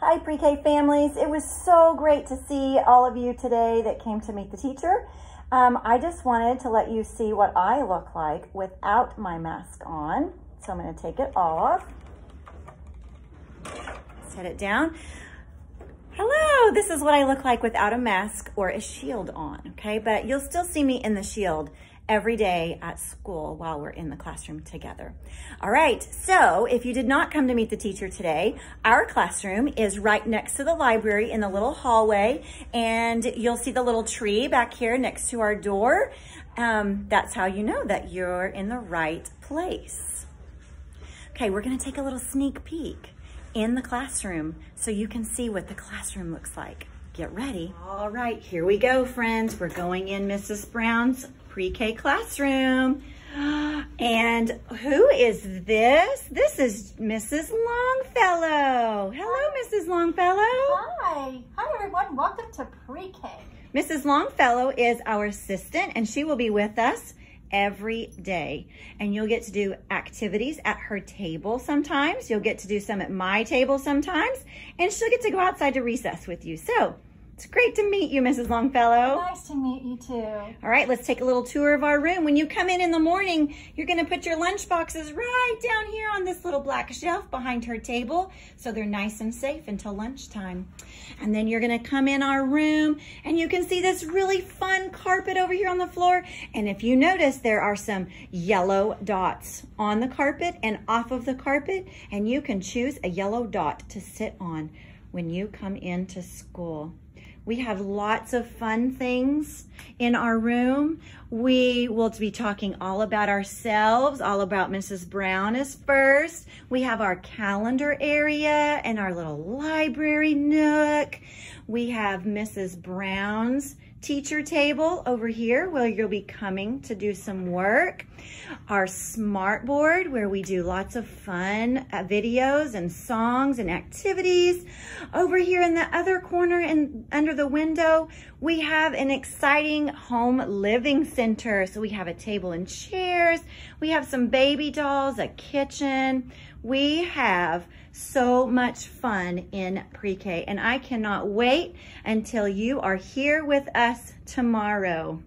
Hi, pre-K families. It was so great to see all of you today that came to meet the teacher. Um, I just wanted to let you see what I look like without my mask on. So I'm gonna take it off. Set it down. Hello, this is what I look like without a mask or a shield on, okay? But you'll still see me in the shield every day at school while we're in the classroom together. All right, so if you did not come to meet the teacher today, our classroom is right next to the library in the little hallway, and you'll see the little tree back here next to our door. Um, that's how you know that you're in the right place. Okay, we're gonna take a little sneak peek in the classroom so you can see what the classroom looks like. Get ready. All right, here we go, friends. We're going in Mrs. Brown's pre-K classroom. And who is this? This is Mrs. Longfellow. Hello, Mrs. Longfellow. Hi. Hi, everyone. Welcome to pre-K. Mrs. Longfellow is our assistant, and she will be with us every day. And you'll get to do activities at her table sometimes. You'll get to do some at my table sometimes. And she'll get to go outside to recess with you. So it's great to meet you, Mrs. Longfellow. Nice to meet you too. All right, let's take a little tour of our room. When you come in in the morning, you're gonna put your lunch boxes right down here on this little black shelf behind her table so they're nice and safe until lunchtime. And then you're gonna come in our room and you can see this really fun carpet over here on the floor. And if you notice, there are some yellow dots on the carpet and off of the carpet, and you can choose a yellow dot to sit on when you come into school. We have lots of fun things in our room. We will be talking all about ourselves, all about Mrs. Brown is first. We have our calendar area and our little library nook. We have Mrs. Brown's teacher table over here where you'll be coming to do some work. Our smart board where we do lots of fun uh, videos and songs and activities. Over here in the other corner and under the window, we have an exciting home living center. So we have a table and chairs. We have some baby dolls, a kitchen. We have so much fun in pre-K and I cannot wait until you are here with us tomorrow.